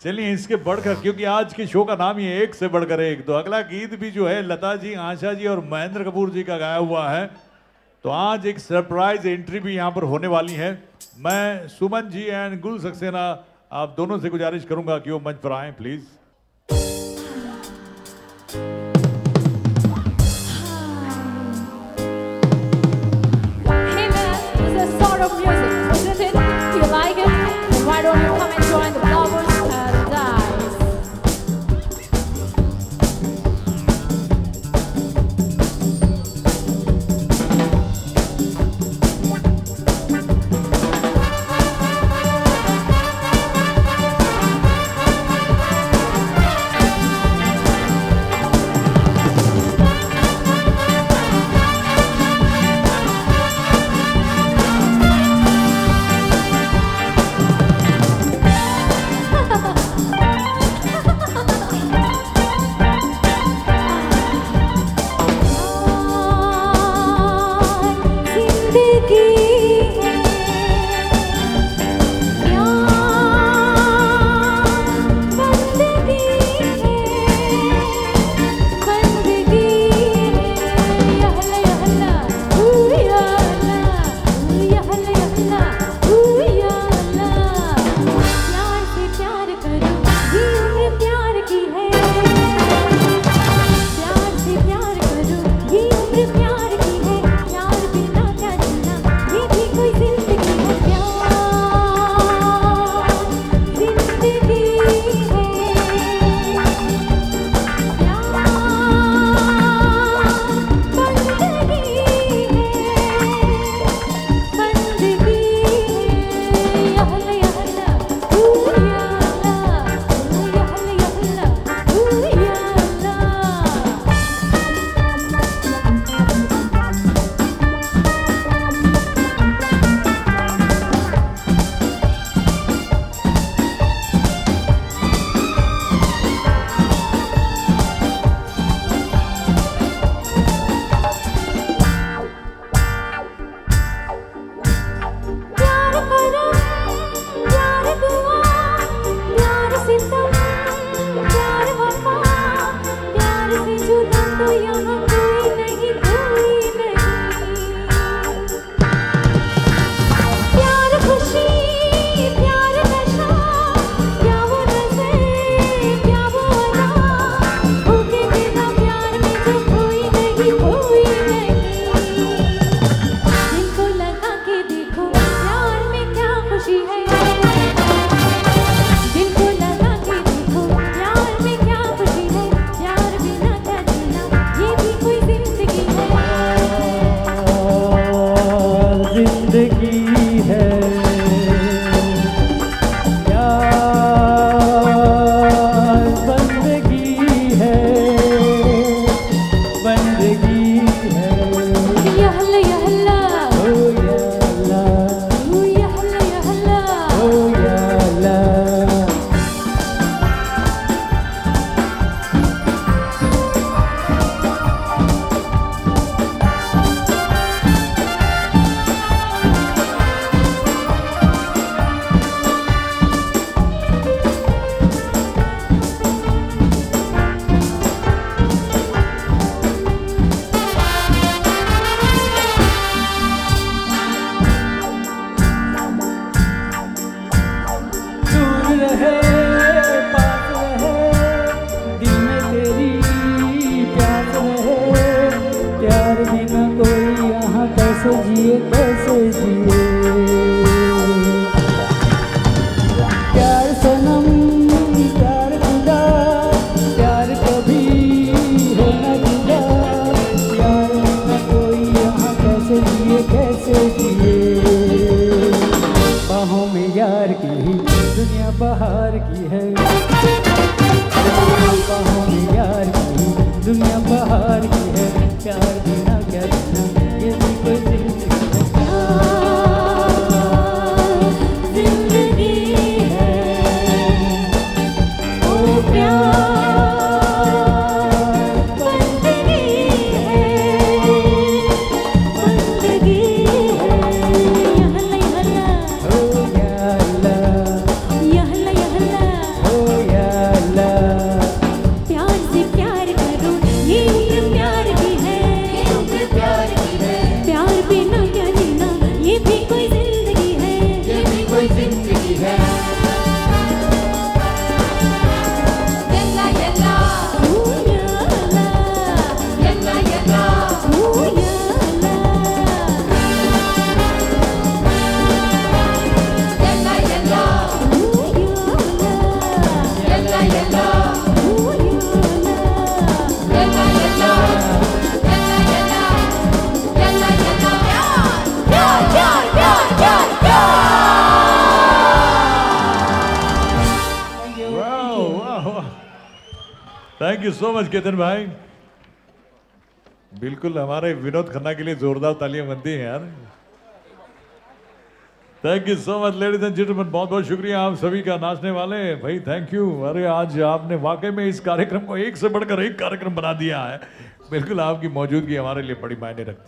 चलिए इसके बढ़कर क्योंकि आज के शो का नाम ही एक से बढ़कर एक। तो अगला गीत भी जो है लता जी आशा जी और महेंद्र कपूर जी का गाया हुआ है। तो आज एक सरप्राइज़ एंट्री भी यहाँ पर होने वाली है। मैं सुमन जी एंड गुल सक्सेना आप दोनों से गुजारिश करूँगा कि वो मंच पर आए please Hey man, a sort of. to thank you so much Ketan भाई बिल्कुल हमारे विनोद खन्ना के लिए जोरदार तालियाँ बनती हैं यार। Thank you so much ladies and gentleman बहुत बहुत शुक्रिया, आप सभी का नाचने वाले। भाई थैंक यू अरे, आज आपने वाकई में इस कार्यक्रम को एक से बढ़कर एक कार्यक्रम बना दिया है। बिल्कुल आपकी मौजूदगी हमारे लिए बड़ी मायने रखती